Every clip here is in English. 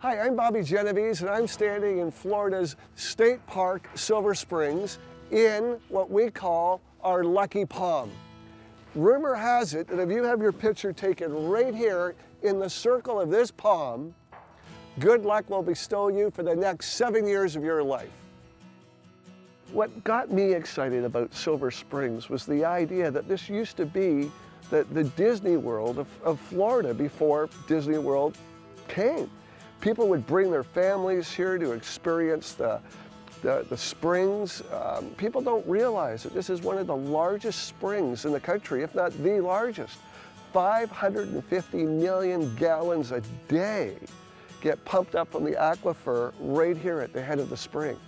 Hi, I'm Bobby Genovese, and I'm standing in Florida's State Park, Silver Springs, in what we call our lucky palm. Rumor has it that if you have your picture taken right here in the circle of this palm, good luck will bestow you for the next seven years of your life. What got me excited about Silver Springs was the idea that this used to be the, the Disney World of, of Florida before Disney World came. People would bring their families here to experience the, the, the springs. Um, people don't realize that this is one of the largest springs in the country, if not the largest. 550 million gallons a day get pumped up from the aquifer right here at the head of the spring.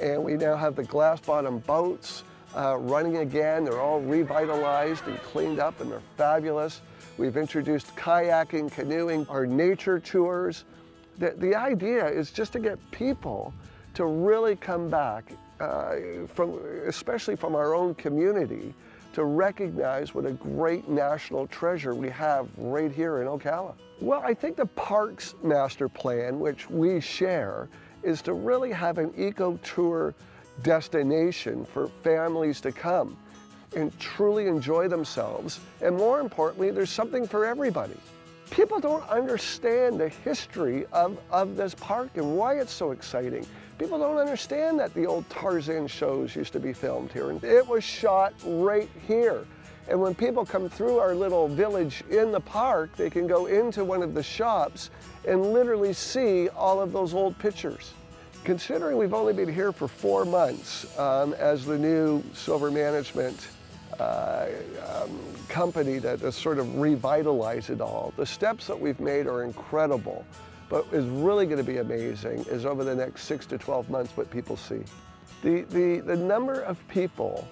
And we now have the glass bottom boats uh, running again. They're all revitalized and cleaned up and they're fabulous. We've introduced kayaking, canoeing, our nature tours. The, the idea is just to get people to really come back, uh, from, especially from our own community, to recognize what a great national treasure we have right here in Ocala. Well, I think the Parks Master Plan, which we share, is to really have an eco tour destination for families to come and truly enjoy themselves. And more importantly, there's something for everybody. People don't understand the history of, of this park and why it's so exciting. People don't understand that the old Tarzan shows used to be filmed here. And it was shot right here. And when people come through our little village in the park, they can go into one of the shops and literally see all of those old pictures. Considering we've only been here for four months um, as the new silver management uh, um, company that has sort of revitalized it all, the steps that we've made are incredible. But is really going to be amazing is over the next six to 12 months what people see. The, the, the number of people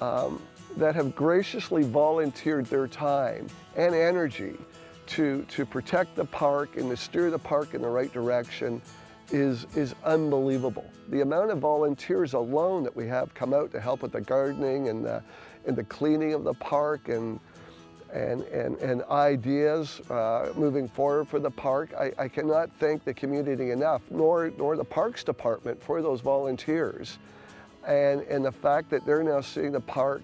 um, that have graciously volunteered their time and energy to, to protect the park and to steer the park in the right direction is, is unbelievable. The amount of volunteers alone that we have come out to help with the gardening and the, and the cleaning of the park and, and, and, and ideas uh, moving forward for the park. I, I cannot thank the community enough, nor, nor the Parks Department for those volunteers. And, and the fact that they're now seeing the park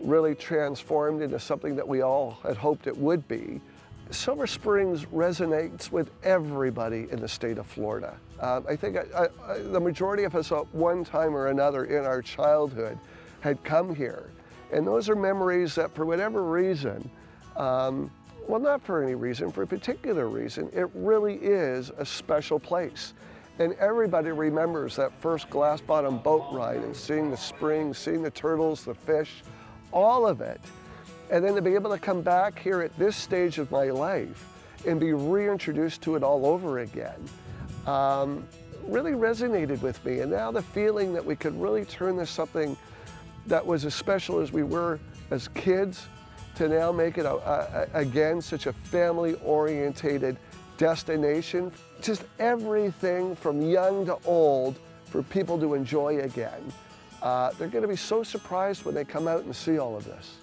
really transformed into something that we all had hoped it would be. Silver Springs resonates with everybody in the state of Florida. Um, I think I, I, the majority of us at one time or another in our childhood had come here. And those are memories that for whatever reason, um, well, not for any reason, for a particular reason, it really is a special place. And everybody remembers that first glass bottom boat ride and seeing the springs, seeing the turtles, the fish, all of it. And then to be able to come back here at this stage of my life and be reintroduced to it all over again um, really resonated with me. And now the feeling that we could really turn this something that was as special as we were as kids to now make it, a, a, again, such a family-orientated destination. Just everything from young to old for people to enjoy again. Uh, they're going to be so surprised when they come out and see all of this.